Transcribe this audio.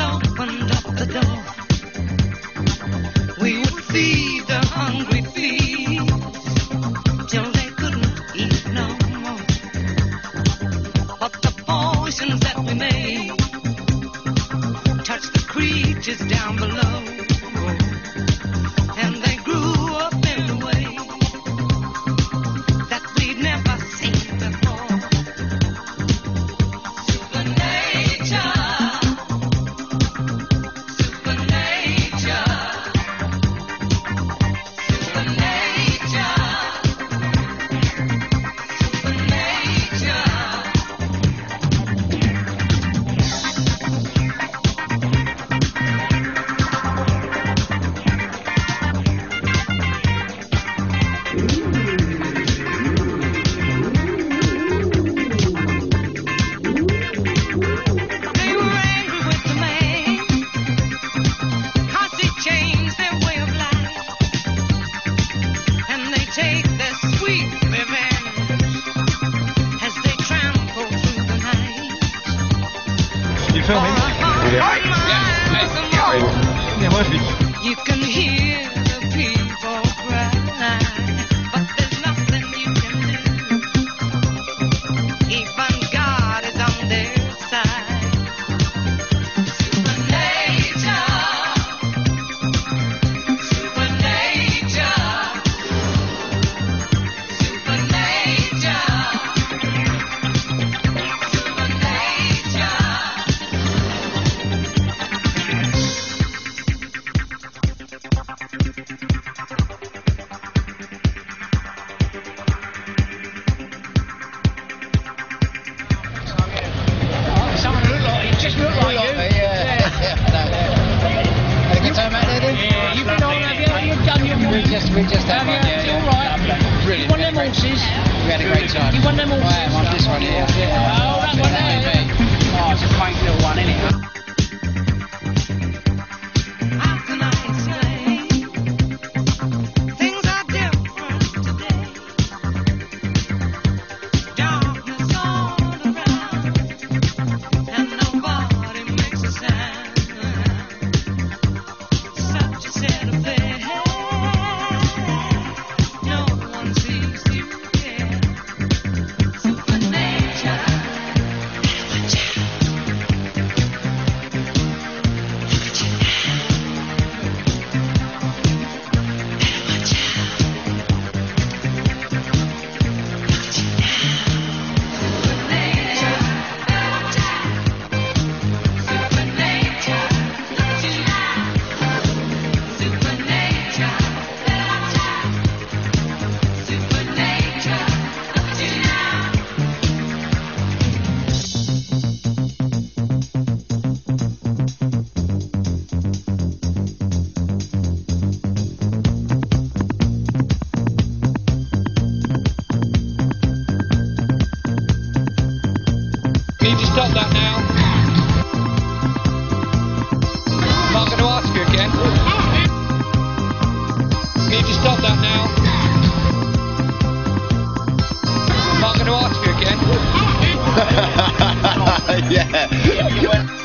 opened up the door. We would feed the hungry till they couldn't eat no more. But the poisons that we made touched the creatures down below. 生媒体，对不你？哎呦，电话。You We had a great- horses. We had a great time. You won them horses. I am on this one here. Oh, that one there. Oh, it's a quaint little one, isn't it? stop that now. I'm not going to ask you again. You need to stop that now. I'm not going to ask you again. yeah.